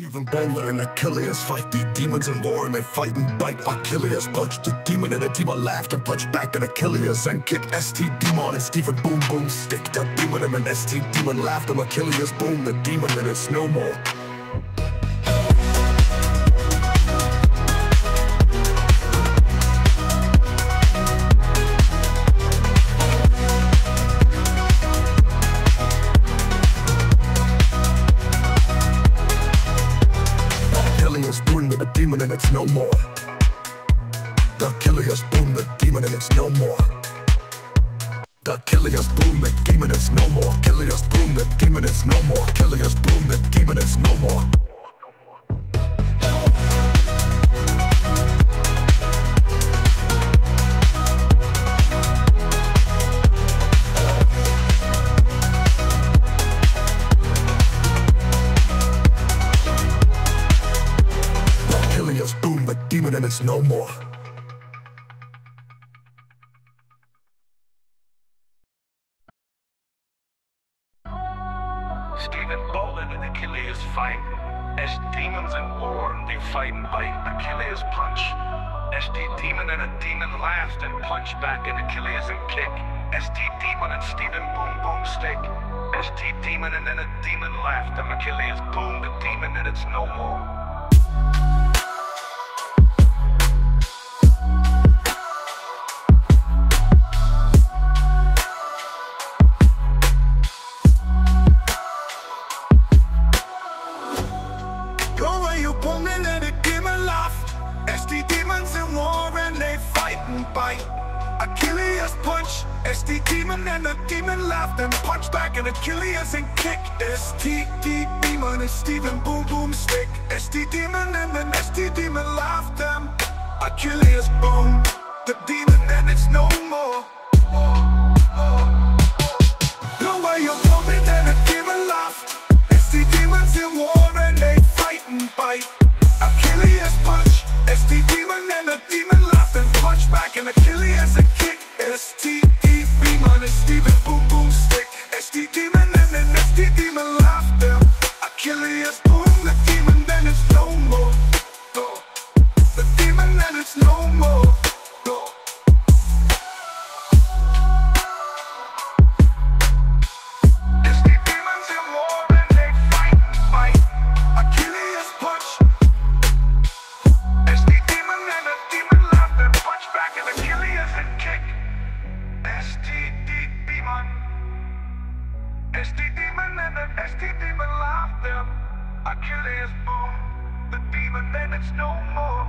Stephen Bowler and Achilles fight. The demons in war and they fight and bite Achilles. Punch the demon and the demon laughed and punch back at Achilles and kick ST demon and Stephen boom boom stick. The demon and an ST demon laughed and Achilles boom. The demon and it's no more The demon and it's no more The Achilles boom the demon and it's no more the Achilles boom, the demon is no more. Achilles boom, the demon is no more. Achilles boom, the demon is no more. Demon and it's no more. Stephen Bolin and Achilles fight. As demons in war, they fight and bite. Achilles punch. ST demon and a demon laughed and punch back at Achilles and kick. ST demon and Stephen boom boom stick. ST demon and then a demon laughed and Achilles boom the demon and it's no more. And a demon laugh. ST demons in war and they fight and bite. Achilles punch, ST demon and the demon laughed and punch back and Achilles and kick. ST demon and Stephen boom boom stick. ST demon and then SD demon laughed them. Achilles boom, the demon and it's no more. No more. Demons in war and they fight fight. Achilles punch. Demon and the demon and punch back and Achilles and kick. Demon. Demon and the demon them. Achilles boom. The demon then it's no more.